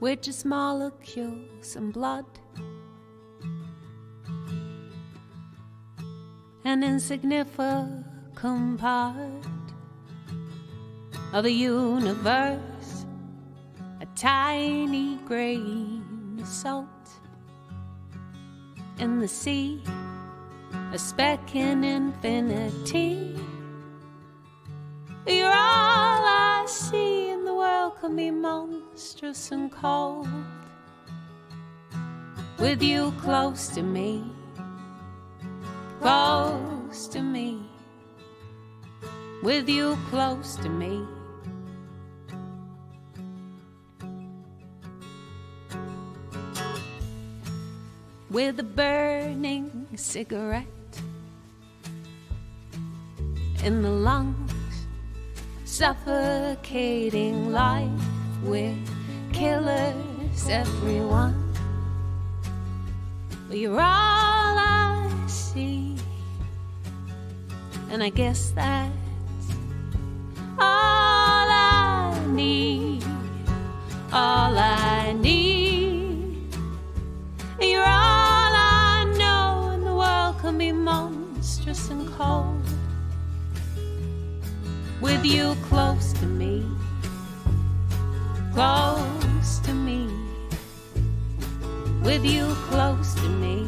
We're just molecules and blood. An insignificant part of the universe, a tiny grain of salt in the sea, a speck in infinity. Be monstrous and cold. With you close to me, close to me, with you close to me. With a burning cigarette in the lungs suffocating life. We're killers, everyone. You're all I see, and I guess that's all I need. All I need. You're all I know, and the world can be monstrous and cold with you close to me, close to me, with you close to me.